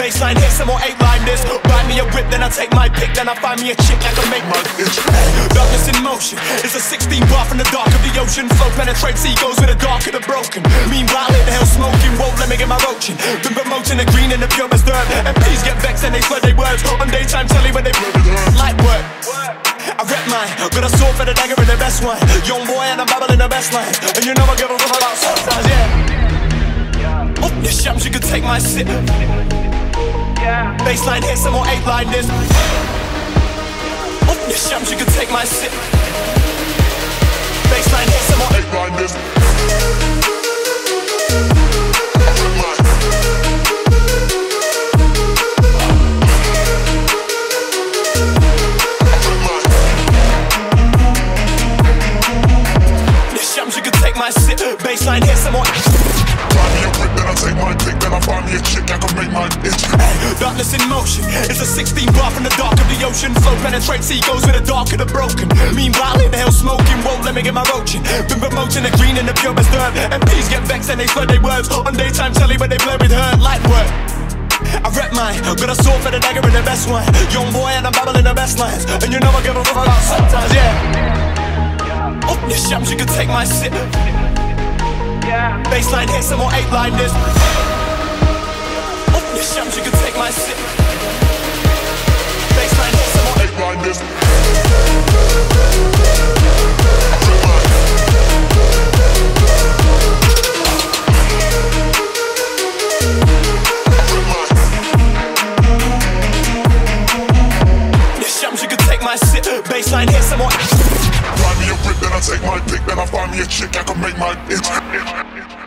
Bassline hit, some more eight line this. Buy me a whip, then I take my pick, then I find me a chick that can make my itch. Darkness in motion. It's a 16 bar from the dark of the ocean. Flow penetrates egos with the dark of the broken. Meanwhile, in the hell smoking, won't let me get my roaching. Been promoting the green and the purest dirt. MPs get vexed and they swear they words. On daytime telly when they light work. I rep mine, got a sword for the dagger and the best one. Young boy and I'm babbling the best line. And you know I give a fuck about sometimes, yeah. Oh, your shams, you can take my sip. Yeah. Bassline hit, some more eight line this. Oh, your shams, you can take my sip. My sip. Bassline hit, some more. Buy me a whip, then I take my pick, then I find me a chick that can make my itch. Darkness in motion. It's a 16 bar from the dark of the ocean. Flow penetrates egos with the dark of the broken. Meanwhile, in the hell smoking, won't let me get my roaching. Been promoting the green and the purest dirt. MPs get vexed and they swear their words. On daytime telly when they blur with her. Light work. I rep mine, got a sword for the dagger and the best one. Young boy and I'm babbling the best lines. And you know I give a fuck about sometimes, yeah. Oh, your shams, you can take my sip. Yeah. Bassline hits, some more eight line this. Oh, your shams, you can take my sip. Bassline hit, some more eight line oh, this. My sip. Baseline hit, some more. Buy me a whip, then I take my pick, then I find me a chick I can make my itch.